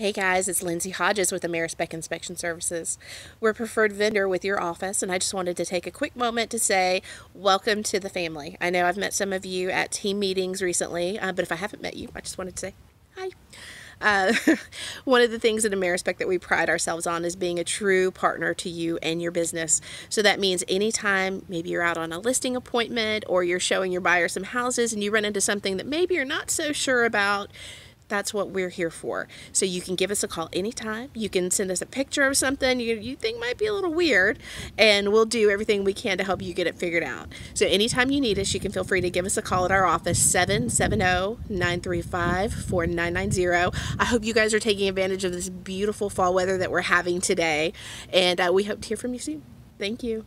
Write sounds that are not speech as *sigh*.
Hey guys, it's Lindsey Hodges with Amerispec Inspection Services. We're a preferred vendor with your office, and I just wanted to take a quick moment to say welcome to the family. I know I've met some of you at team meetings recently, uh, but if I haven't met you, I just wanted to say hi. Uh, *laughs* one of the things at Amerispec that we pride ourselves on is being a true partner to you and your business. So that means anytime maybe you're out on a listing appointment or you're showing your buyer some houses and you run into something that maybe you're not so sure about, that's what we're here for. So you can give us a call anytime. You can send us a picture of something you, you think might be a little weird, and we'll do everything we can to help you get it figured out. So anytime you need us, you can feel free to give us a call at our office, 770-935-4990. I hope you guys are taking advantage of this beautiful fall weather that we're having today, and uh, we hope to hear from you soon. Thank you.